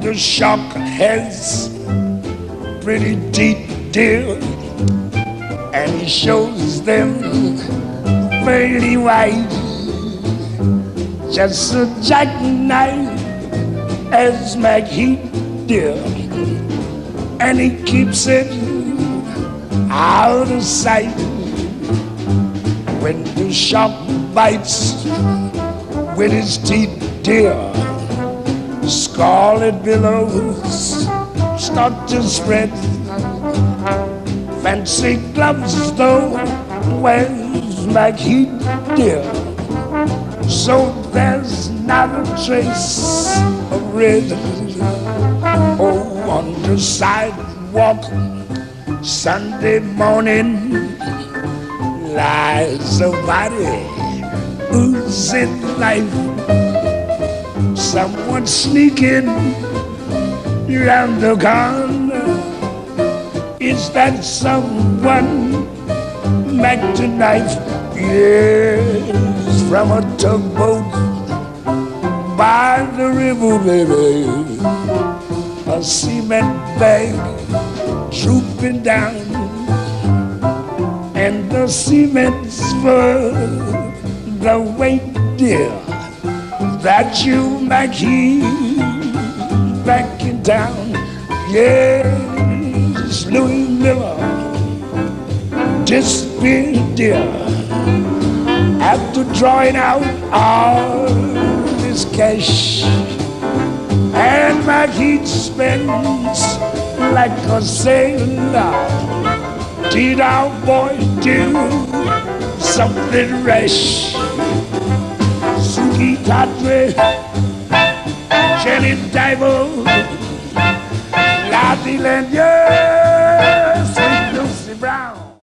the shark has pretty deep deal, and he shows them pearly white, just a jackknife as MacHeath did, and he keeps it out of sight. When the shark bites with his teeth, dear. Scarlet billows start to spread. Fancy gloves, though, wears heat dear. So there's not a trace of red. Oh, on the sidewalk, Sunday morning, lies a body oozing life. Someone sneaking around the corner. Is that someone back tonight? Yes, from a tugboat by the river, baby. A cement bag drooping down, and the cement's for the weight, dear, that you might here back in town. Yes, Louis Miller disappeared, dear, after drawing out all his cash. And MacHeath spends like a sailor. Did our boy do something rash? Sukey Tawdry, Jenny Diver, Lotte Lenya.